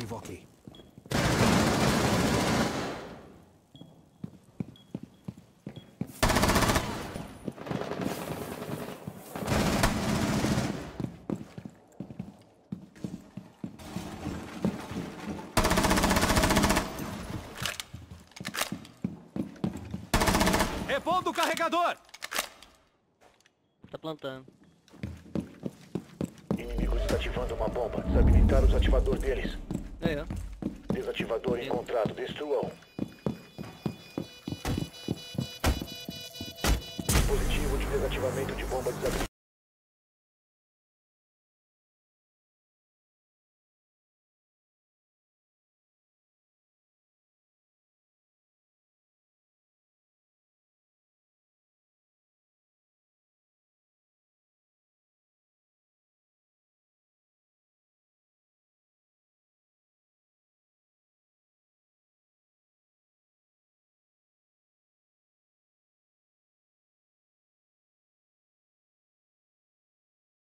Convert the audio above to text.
Dispositivo ok. Repondo o carregador! Tá plantando. Inimigo desativando uma bomba. Desabilitar os ativadores deles. Ó. Desativador encontrado. Destruam. Dispositivo de desativamento de bomba desabilitado.